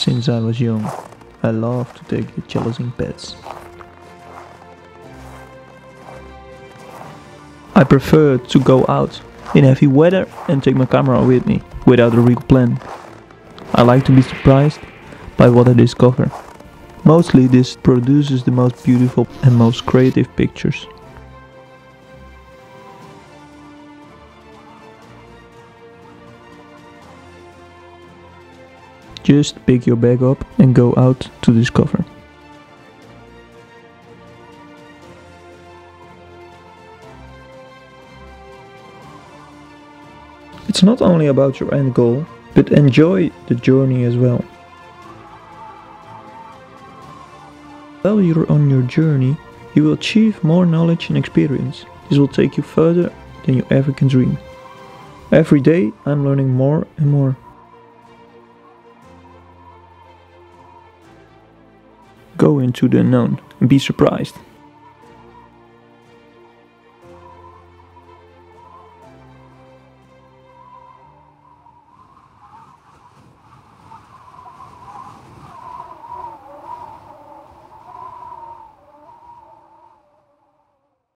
Since I was young, I love to take the challenging paths. I prefer to go out in heavy weather and take my camera with me without a real plan. I like to be surprised by what I discover. Mostly this produces the most beautiful and most creative pictures. Just pick your bag up and go out to discover. It's not only about your end goal, but enjoy the journey as well. While you're on your journey, you will achieve more knowledge and experience. This will take you further than you ever can dream. Every day I'm learning more and more. Go into the unknown and be surprised.